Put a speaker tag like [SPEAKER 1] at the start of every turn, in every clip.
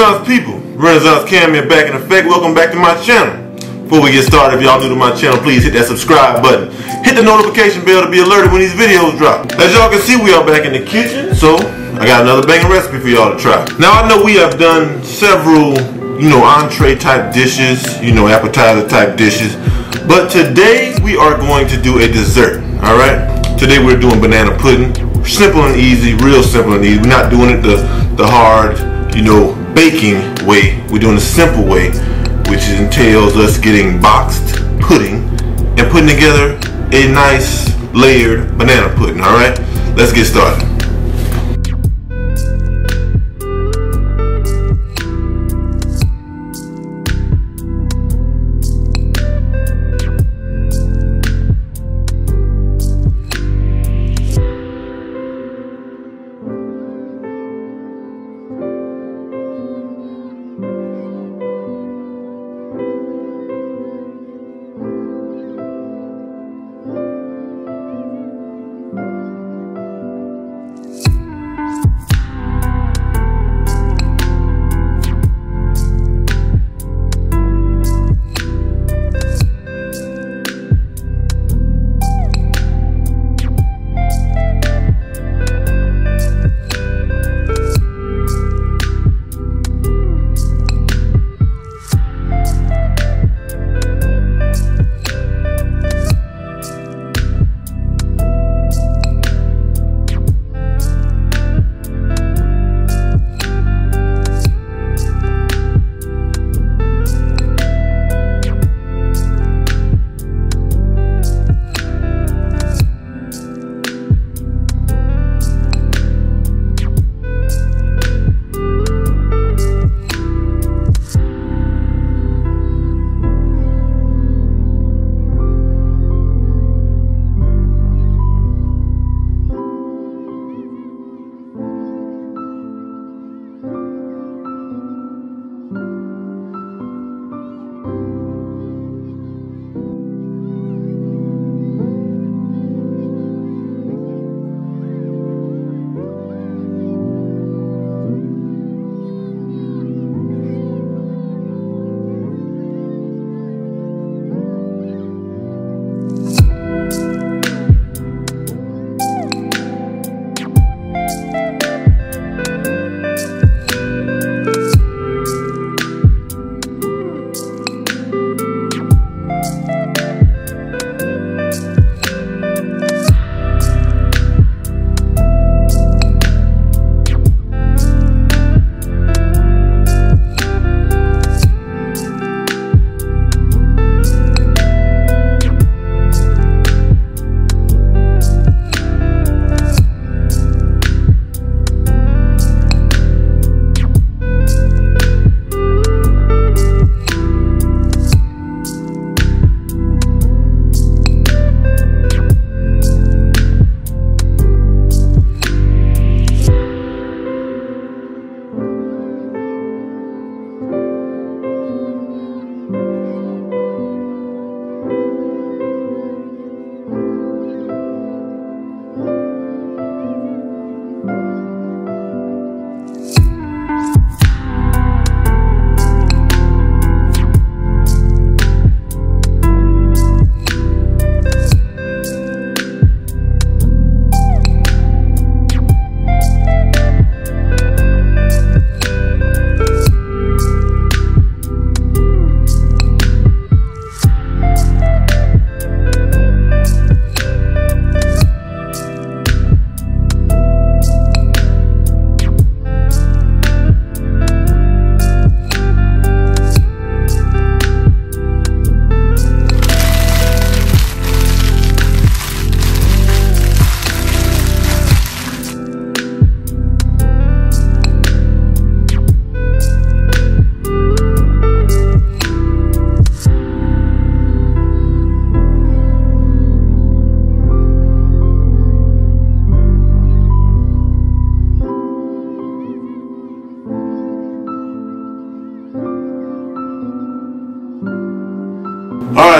[SPEAKER 1] Renaissance people, Renaissance Cameo back in effect. Welcome back to my channel. Before we get started, if y'all new to my channel, please hit that subscribe button. Hit the notification bell to be alerted when these videos drop. As y'all can see, we are back in the kitchen, so I got another banging recipe for y'all to try. Now I know we have done several, you know, entree type dishes, you know, appetizer type dishes, but today we are going to do a dessert, all right? Today we're doing banana pudding. Simple and easy, real simple and easy. We're not doing it the, the hard, you know, baking way. We're doing the simple way, which entails us getting boxed pudding and putting together a nice layered banana pudding, all right? Let's get started.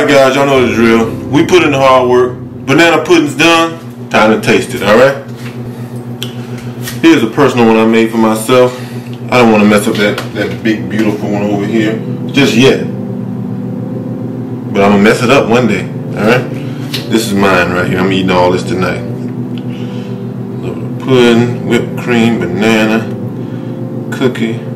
[SPEAKER 1] Alright guys, y'all know the drill. We put in the hard work. Banana pudding's done. Time to taste it, alright? Here's a personal one I made for myself. I don't want to mess up that, that big beautiful one over here just yet. But I'm gonna mess it up one day. Alright? This is mine right here. I'm eating all this tonight. A Little pudding, whipped cream, banana, cookie.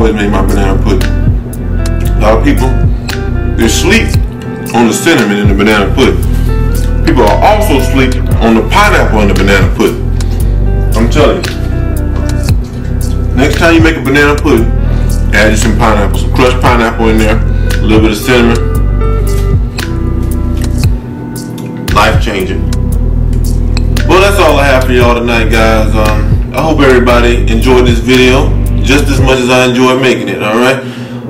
[SPEAKER 1] Always make my banana pudding. A lot of people, they sleep on the cinnamon in the banana pudding. People are also sleep on the pineapple in the banana pudding. I'm telling you. Next time you make a banana pudding, add some pineapple, some crushed pineapple in there, a little bit of cinnamon. Life changing. Well, that's all I have for y'all tonight, guys. Um, I hope everybody enjoyed this video just as much as I enjoy making it, alright?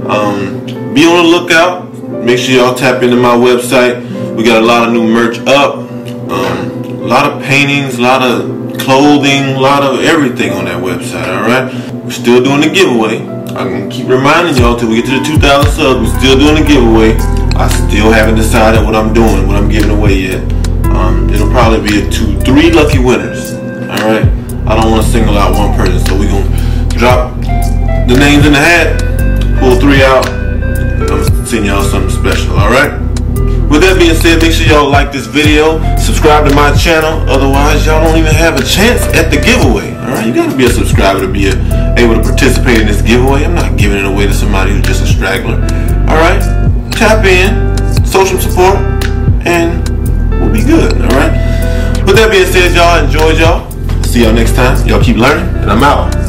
[SPEAKER 1] Um, be on the lookout. Make sure y'all tap into my website. We got a lot of new merch up. Um, a lot of paintings, a lot of clothing, a lot of everything on that website, alright? We're still doing the giveaway. I'm to keep reminding y'all till we get to the 2,000 subs. We're still doing the giveaway. I still haven't decided what I'm doing, what I'm giving away yet. Um, it'll probably be a two, three lucky winners. All right. I don't want to single out one person, so gonna drop the names in the hat, pull three out, I'm gonna send y'all something special. All right. With that being said, make sure y'all like this video, subscribe to my channel. Otherwise, y'all don't even have a chance at the giveaway. All right. You gotta be a subscriber to be a, able to participate in this giveaway. I'm not giving it away to somebody who's just a straggler. All right. Tap in, social support, and we'll be good, all right? With that being said, y'all, enjoyed y'all. See y'all next time. Y'all keep learning, and I'm out.